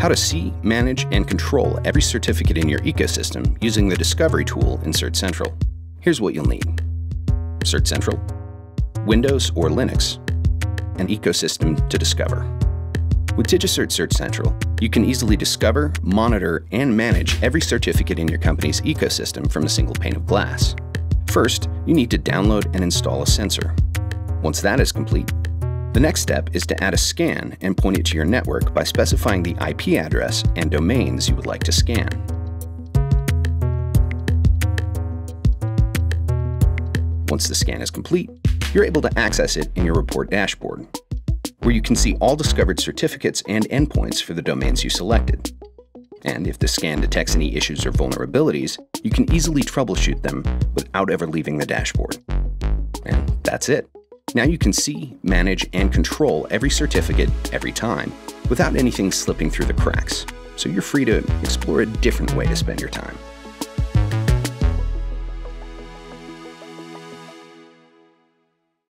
how to see, manage, and control every certificate in your ecosystem using the Discovery tool in CertCentral. Here's what you'll need. CertCentral, Windows or Linux, an ecosystem to discover. With DigiCert CertCentral, you can easily discover, monitor, and manage every certificate in your company's ecosystem from a single pane of glass. First, you need to download and install a sensor. Once that is complete, the next step is to add a scan and point it to your network by specifying the IP address and domains you would like to scan. Once the scan is complete, you're able to access it in your report dashboard, where you can see all discovered certificates and endpoints for the domains you selected. And if the scan detects any issues or vulnerabilities, you can easily troubleshoot them without ever leaving the dashboard. And that's it. Now you can see, manage, and control every certificate every time without anything slipping through the cracks. So you're free to explore a different way to spend your time.